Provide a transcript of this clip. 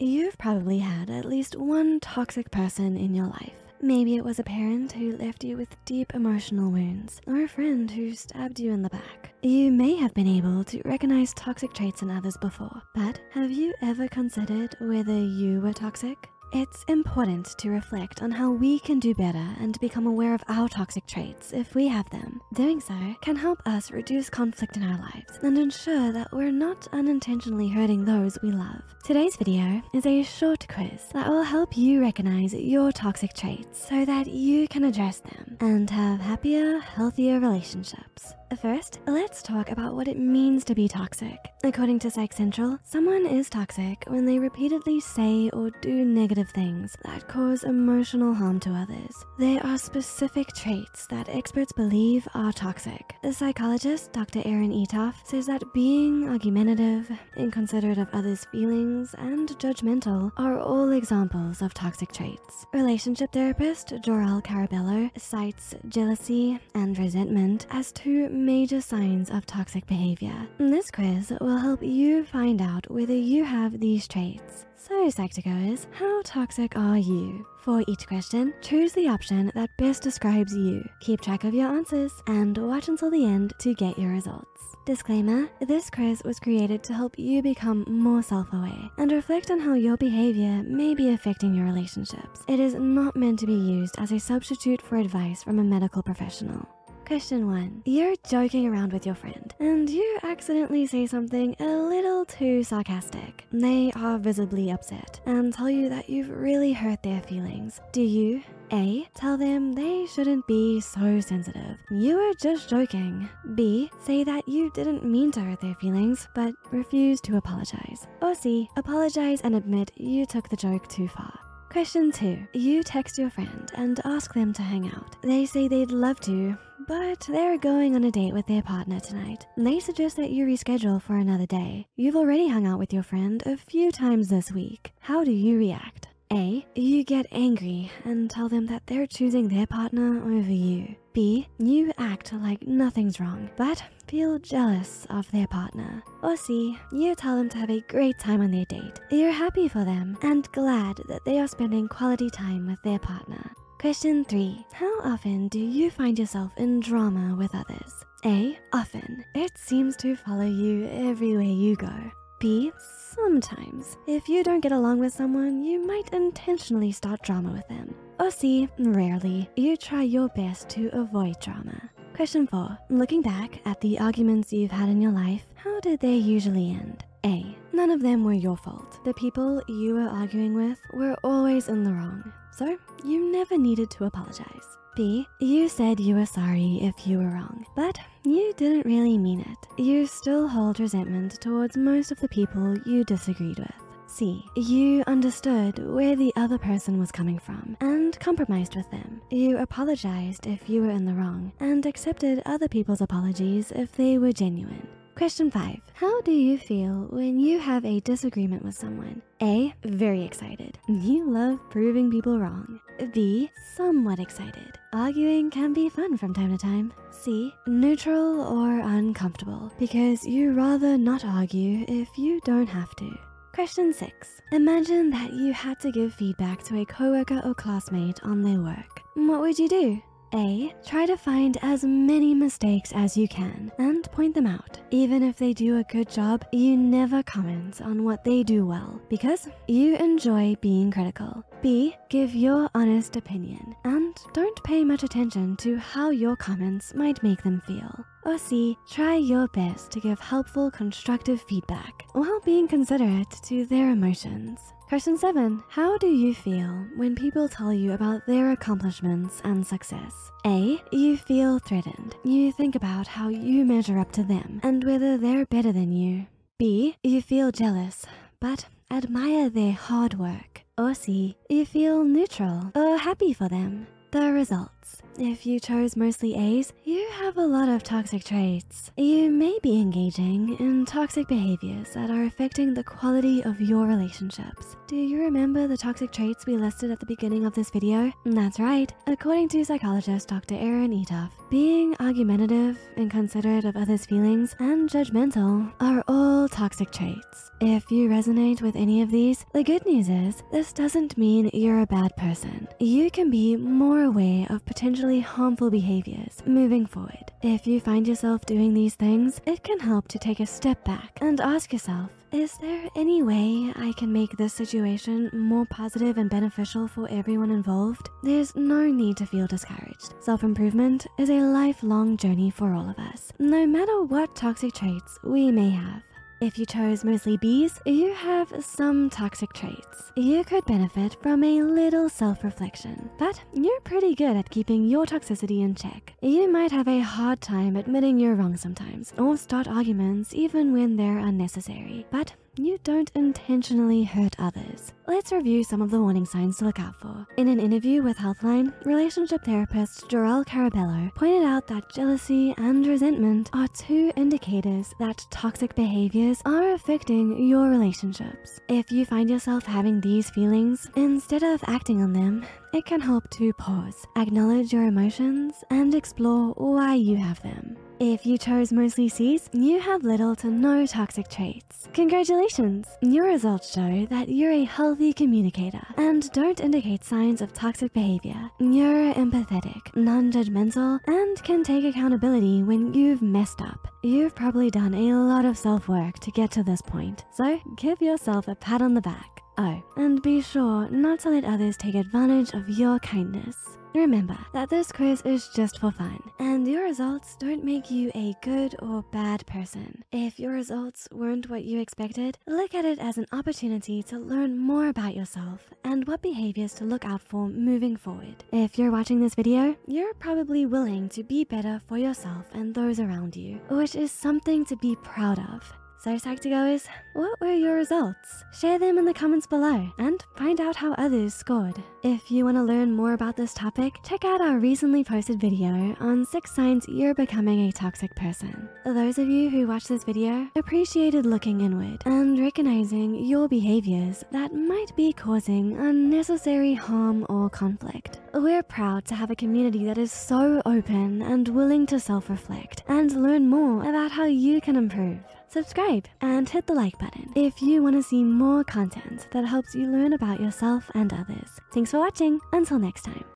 You've probably had at least one toxic person in your life. Maybe it was a parent who left you with deep emotional wounds, or a friend who stabbed you in the back. You may have been able to recognize toxic traits in others before, but have you ever considered whether you were toxic? It's important to reflect on how we can do better and become aware of our toxic traits if we have them. Doing so can help us reduce conflict in our lives and ensure that we're not unintentionally hurting those we love. Today's video is a short quiz that will help you recognize your toxic traits so that you can address them and have happier, healthier relationships. First, let's talk about what it means to be toxic. According to Psych Central, someone is toxic when they repeatedly say or do negative things that cause emotional harm to others. There are specific traits that experts believe are toxic. The psychologist Dr. Erin Eatough says that being argumentative, inconsiderate of others' feelings, and judgmental are all examples of toxic traits. Relationship therapist Jor-El Caraballo cites jealousy and resentment as two major signs of toxic behavior. This quiz will help you find out whether you have these traits. So Psych2Goers, how toxic are you? For each question, choose the option that best describes you. Keep track of your answers and watch until the end to get your results. Disclaimer, this quiz was created to help you become more self-aware and reflect on how your behavior may be affecting your relationships. It is not meant to be used as a substitute for advice from a medical professional. Question one, you're joking around with your friend and you accidentally say something a little too sarcastic. They are visibly upset and tell you that you've really hurt their feelings. Do you a. Tell them they shouldn't be so sensitive. You were just joking. B. Say that you didn't mean to hurt their feelings, but refuse to apologize. Or C. Apologize and admit you took the joke too far. Question two, you text your friend and ask them to hang out. They say they'd love to, but they're going on a date with their partner tonight. They suggest that you reschedule for another day. You've already hung out with your friend a few times this week. How do you react? A. You get angry and tell them that they're choosing their partner over you. B. You act like nothing's wrong, but feel jealous of their partner. Or C. You tell them to have a great time on their date. You're happy for them and glad that they are spending quality time with their partner. Question three, how often do you find yourself in drama with others? A, often. It seems to follow you everywhere you go. B, sometimes. If you don't get along with someone, you might intentionally start drama with them. Or C, rarely. You try your best to avoid drama. Question four, looking back at the arguments you've had in your life, how did they usually end? A, none of them were your fault. The people you were arguing with were always in the wrong so you never needed to apologize. B, you said you were sorry if you were wrong, but you didn't really mean it. You still hold resentment towards most of the people you disagreed with. C, you understood where the other person was coming from and compromised with them. You apologized if you were in the wrong and accepted other people's apologies if they were genuine. Question five, how do you feel when you have a disagreement with someone? A, very excited. You love proving people wrong. B, somewhat excited. Arguing can be fun from time to time. C, neutral or uncomfortable because you rather not argue if you don't have to. Question six, imagine that you had to give feedback to a coworker or classmate on their work. What would you do? A. Try to find as many mistakes as you can and point them out. Even if they do a good job, you never comment on what they do well because you enjoy being critical. B. Give your honest opinion and don't pay much attention to how your comments might make them feel. Or C. Try your best to give helpful, constructive feedback while being considerate to their emotions. Question seven, how do you feel when people tell you about their accomplishments and success? A, you feel threatened. You think about how you measure up to them and whether they're better than you. B, you feel jealous, but admire their hard work. Or C, you feel neutral or happy for them. The results. Traits. If you chose mostly A's, you have a lot of toxic traits. You may be engaging in toxic behaviors that are affecting the quality of your relationships. Do you remember the toxic traits we listed at the beginning of this video? That's right. According to psychologist Dr. Erin Eatough, being argumentative, inconsiderate of others' feelings, and judgmental are all toxic traits. If you resonate with any of these, the good news is this doesn't mean you're a bad person. You can be more aware of potentially harmful behaviors moving forward. If you find yourself doing these things, it can help to take a step back and ask yourself, is there any way I can make this situation more positive and beneficial for everyone involved? There's no need to feel discouraged. Self-improvement is a lifelong journey for all of us, no matter what toxic traits we may have. If you chose mostly B's, you have some toxic traits. You could benefit from a little self-reflection, but you're pretty good at keeping your toxicity in check. You might have a hard time admitting you're wrong sometimes, or start arguments even when they're unnecessary, but you don't intentionally hurt others. Let's review some of the warning signs to look out for. In an interview with Healthline, relationship therapist Jor-El Caraballo pointed out that jealousy and resentment are two indicators that toxic behaviors are affecting your relationships. If you find yourself having these feelings, instead of acting on them, it can help to pause, acknowledge your emotions, and explore why you have them. If you chose mostly C's, you have little to no toxic traits. Congratulations! Your results show that you're a healthy communicator and don't indicate signs of toxic behavior. You're empathetic, non-judgmental, and can take accountability when you've messed up. You've probably done a lot of self-work to get to this point, so give yourself a pat on the back. Oh, and be sure not to let others take advantage of your kindness. Remember that this quiz is just for fun, and your results don't make you a good or bad person. If your results weren't what you expected, look at it as an opportunity to learn more about yourself and what behaviors to look out for moving forward. If you're watching this video, you're probably willing to be better for yourself and those around you, which is something to be proud of. So Psych2Goers, what were your results? Share them in the comments below and find out how others scored. If you want to learn more about this topic, check out our recently posted video on 6 signs you're becoming a toxic person. Those of you who watched this video appreciated looking inward and recognizing your behaviors that might be causing unnecessary harm or conflict. We're proud to have a community that is so open and willing to self-reflect and learn more about how you can improve subscribe, and hit the like button if you want to see more content that helps you learn about yourself and others. Thanks for watching. Until next time.